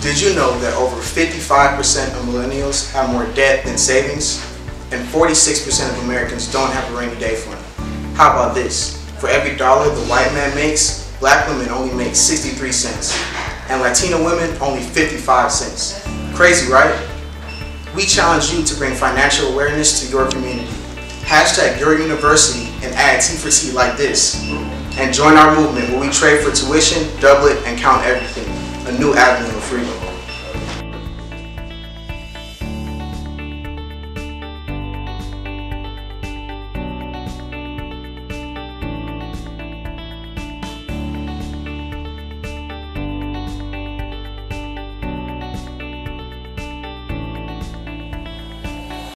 Did you know that over 55% of millennials have more debt than savings? And 46% of Americans don't have a rainy day fund. How about this? For every dollar the white man makes, black women only make 63 cents. And Latina women only 55 cents. Crazy, right? We challenge you to bring financial awareness to your community. Hashtag your university and add T for T like this. And join our movement where we trade for tuition, double it, and count everything. A new avenue freedom.